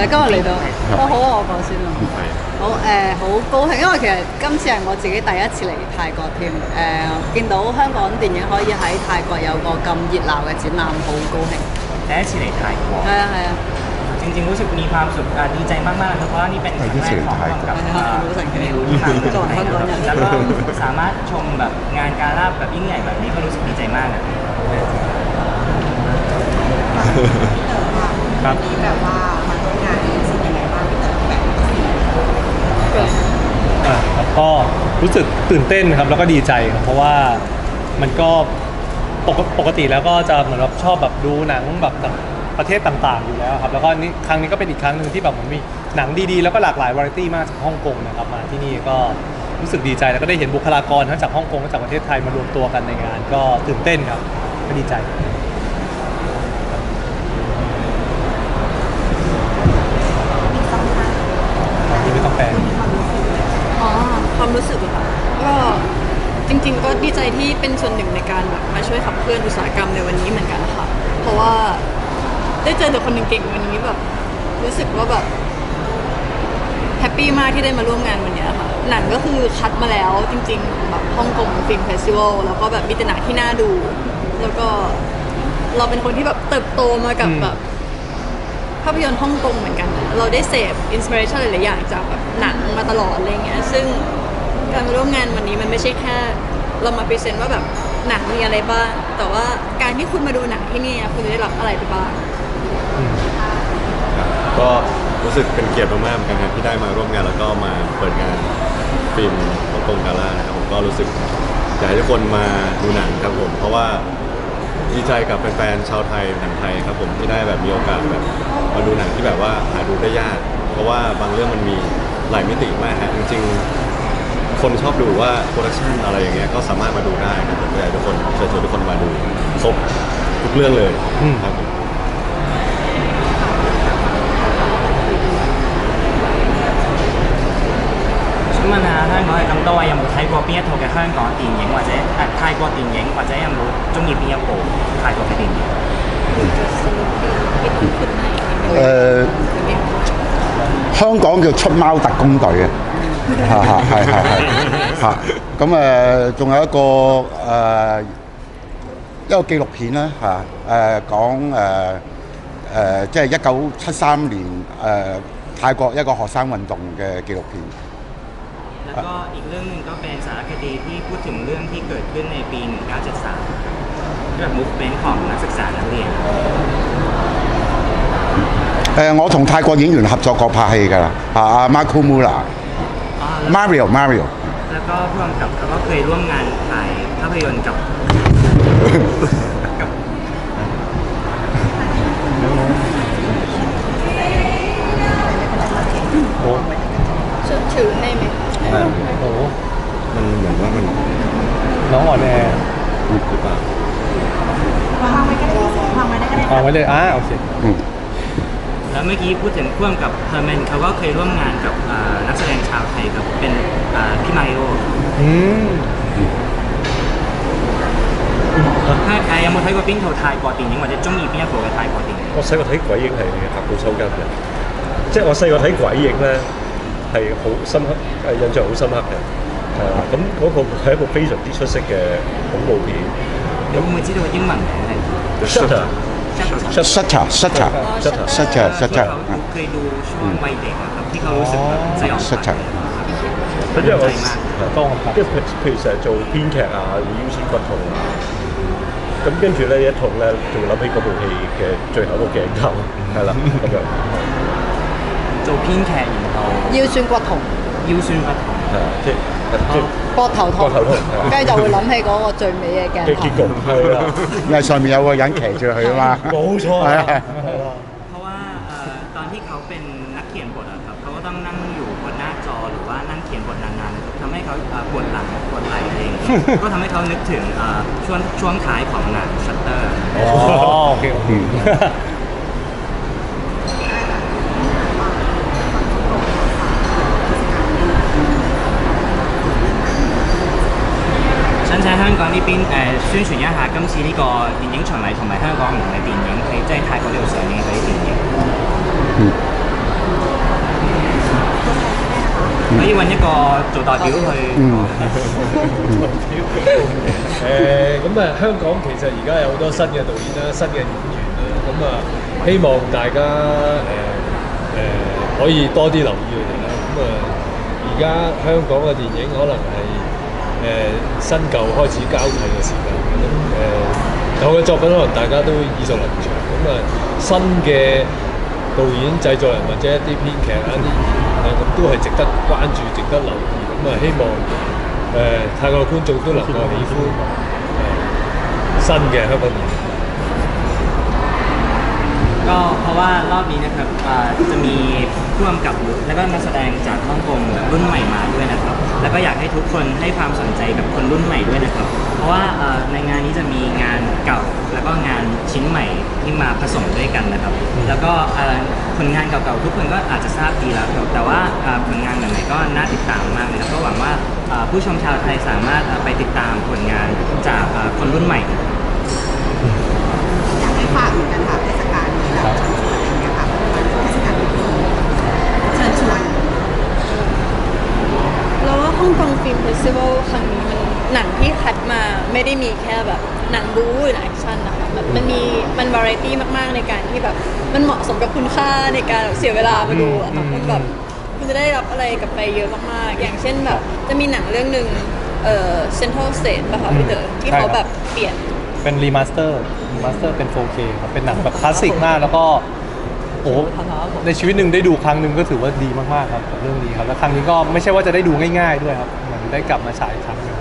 诶今日嚟到，我好啊，我讲先啦。系好诶，好、高兴，因为其实今次系我自己第一次嚟泰国添。诶、见到香港电影可以喺泰国有个咁热闹嘅展览，好高兴。第一次嚟泰国系啊系啊，จริงๆรู้สึกมีความสุขอ่าดีใจมากๆนะครับเพราะว่านี่เป็นครั้งแรกของร่วมกับ ใช่ครับรู้สึก มิวที่มา ก่อนก่อนเนี่ย แล้วก็สามารถชมแบบงานการ่าแบบยิ่งใหญ่แบบนี้ก็รู้สึกดีใจมากอะ ครับ ที่แบบว่ามา ร่วมงานนี้รู้สึกยังไงบ้างพี่เต๋อแบบอะครับก็รู้สึกตื่นเต้นครับแล้วก็ดีใจครับเพราะว่ามันก็ปกปกติแล้วก็จะเหมือนแบบชอบแบบดูหนังแบบต่างประเทศต่างๆอยู่แล้วครับแล้วก็นี่ครั้งนี้ก็เป็นอีกครั้งหนึ่งที่แบบมันมีหนังดีๆ แล้วก็หลากหลายวาไรตี้มากจากฮ่องกงนะครับมาที่นี่ก็รู้สึกดีใจแล้วก็ได้เห็นบุคลากรทั้งจากฮ่องกงและจากประเทศไทยมารวมตัวกันในงาน ก็ตื่นเต้นครับก็ดีใจ ที่ไม่ต้องแปลอ๋อความรู้สึกเหรอะก็จริง ๆ ก็ดีใจที่เป็นส่วนหนึ่งในการแบบมาช่วยขับเคลื่อนอุตสาหกรรมในวันนี้เหมือนกันค่ะ เพราะว่าได้เจอแต่คนเก่งๆวันนี้แบบรู้สึกว่าแบบ happy มากที่ได้มาร่วมงานวันนี้ค่ะ หนังก็คือคัดมาแล้วจริงๆแบบ Hong Kong Film Festival แล้วก็แบบมีแต่หนังที่น่าดู แล้วก็เราเป็นคนที่แบบเติบโตมากับแบบภาพยนตร์ฮ่องกงเหมือนกัน เราได้เสพ inspiration หลายๆอย่างจากแบบหนังมาตลอดอะไรเงี้ยซึ่งการมาร่วมงานวันนี้มันไม่ใช่แค่ เรามา present ว่าแบบหนังมีอะไรบ้าง แต่ว่าการที่คุณมาดูหนังที่นี่คุณจะได้รับอะไรไปบ้างก็รู้สึกเป็นเกียรติมากๆเหมือนกันครับที่ได้มาร่วมงานแล้วก็มาเปิดงานฟิล์มHong Kong Gala นะครับผมก็รู้สึกอยากให้ทุกคนมาดูหนังครับผม เพราะว่า ดีใจกับแฟนๆชาวไทยหนังไทยครับผมที่ได้แบบมีโอกาสแบบมาดูหนังที่แบบว่าหาดูได้ยาก เพราะว่าบางเรื่องมันมีหลายมิติมากฮะจริงๆ คนชอบดูว่า production อะไรอย่างเงี้ยก็สามารถมาดูได้ครับผมอยากให้ทุกคนเชิญชวนทุกคนมาดูครบทุกเรื่องเลยครับผม 睇過邊一套嘅香港電影或者誒、啊泰國電影，或者有冇中意邊一部泰國嘅電影？誒、香港叫出貓特工隊嘅，嚇嚇係係係 嚇。咁誒，仲、有一個誒、一個紀錄片啦嚇誒講誒誒，即係一九七三年誒、泰國一個學生運動嘅紀錄片。 แล้วก็อีกเรื่องหนึ่งก็เป็นสารคดีที่พูดถึงเรื่องที่เกิดขึ้นในปี 1973กับมูฟเมนต์ของนักศึกษานักเรียน 诶、我同泰国演员合作过拍戏㗎啦，啊阿 Marco Mula、 อ๋อแล้ว Mario Mario。 แล้วก็ร่วมกับแล้วก็เคยร่วมงานถ่ายภาพยนตร์กับ หยุดหรือเปล่า วางไว้ก็ได้วางไว้ได้ก็ได้ เอาไว้เลยอ่าโอเค 嗯 แล้วเมื่อกี้พูดถึงพ่วงกับเฮอร์แมนเขาก็เคยร่วมงานกับอ่านักแสดงชาวไทยครับเป็นอ่าพี่มาริโอ อืม ถ้าใคร有冇睇过边套泰国电影或者中意边一部嘅泰国电影？我细个睇鬼影系吓到抽筋嘅，即系我细个睇鬼影咧系好深刻，诶印象好深刻嘅。 系啊，咁嗰个系一部非常之出色嘅恐怖片。你会唔会知道个英文名系 Shutter Shutter Shutter Shutter Shutter ที่ Shutter เขาเคยดูช่วงวัยเด็กอะครับที่เขารู้สึกแบบสยองขวัญ Shutter 咁因为我系嘛系当系因为譬譬如成日做编剧啊，会腰酸骨痛啊。咁跟住咧一痛咧，就会谂起嗰部戏嘅最后一个镜头，系啦咁样，做编剧，然后腰酸骨痛、腰酸骨痛。系啊，即系即系 膊头痛，膊头痛系啊跟住就会谂起嗰个最尾嘅镜头嘅结。局系啦，因为上面有个人骑住佢啊嘛。冇错系啊系啦。 เพราะว่าเอ่อตอนที่เขาเป็นนักเขียนบทอะครับเขาก็ต้องนั่งอยู่บนหน้าจอหรือว่านั่งเขียนบทนานๆทำให้เขาเอ่อปวดหลังปวดไหล่อะไรอย่างเงี้ย ก็ทำให้เขานึกถึงเอ่อช่วงช่วงท้ายของหนังชัตเตอร์ อ๋อโอเค 即系香港呢边诶宣传一下今次呢个电影巡礼同埋香港唔同嘅电影系即系泰国呢度上映嗰啲电影。可以一个做代表去诶咁啊香港其实而家有好多新嘅导演啦新嘅演员啦咁啊希望大家诶诶可以多啲留意佢哋啦。咁啊而家香港嘅电影可能系新舊開始交替嘅時間，咁誒、有嘅作品可能大家都耳熟能詳，咁啊，新嘅導演、製作人或者一啲編劇啊、啲演员啊，咁都係值得關注、值得留意。咁啊，希望誒、泰國嘅觀眾都能夠喜歡誒、新嘅香港電。 ก็เพราะว่ารอบนี้นะครับอ่อจะมีผู้กำกับและก็นักแสดงจากฮ่องกงรุ่นใหม่มาด้วยนะครับ แล้วก็อยากให้ทุกคนให้ความสนใจกับคนรุ่นใหม่ด้วยนะครับ เพราะว่าเอ่อในงานนี้จะมีงานเก่าแล้วก็งานชิ้นใหม่ที่มาผสมด้วยกันนะครับ แล้วก็เอ่อผลงานเก่าๆทุกคนก็อาจจะทราบดีแล้วครับแต่ว่าเอ่อผลงานใหม่ๆก็น่าติดตามมากเลยครับก็หวังว่าเอ่อผู้ชมชาวไทยสามารถเอ่อไปติดตามผลงานจากเอ่อคนรุ่นใหม่ อยากให้ฝากเหมือนกันค่ะเทศกาลนี้แบบเชิญชวนอะไรอย่างเงี้ยค่ะเทศกาลนี้เชิญชวน แล้วว่าฮ่องกงฟิล์มเฟสติวัลครั้งนี้มันหนังที่คัด มาไม่ได้มีแค่แบบหนังบู๊หรือหนัง action นะคะแบบมันมีมันวาไรตี้มากๆในการที่แบบมันเหมาะสมกับคุณค่าในการแบบเสียเวลามาดูอะค่ะมันแบบคุณจะได้รับอะไรกลับไปเยอะมากๆ อย่างเช่นแบบจะมีหนังเรื่องหนึ่งเอ่อ Central State ป่ะคะพี่เต๋อที่เขาแบบเปลี่ยน เป็น remaster remaster เป็น 4K ครับเป็นหนังแบบคลาสสิกมากแล้วก็โอ้โหในชีวิตหนึ่งได้ดูครั้งหนึ่งก็ถือว่าดีมากๆครับกับเรื่องนี้ครับแล้วครั้งนี้ก็ไม่ใช่ว่าจะได้ดูง่าย ๆด้วยครับเหมือนได้กลับมาฉายอีกครั้งหนึ่ง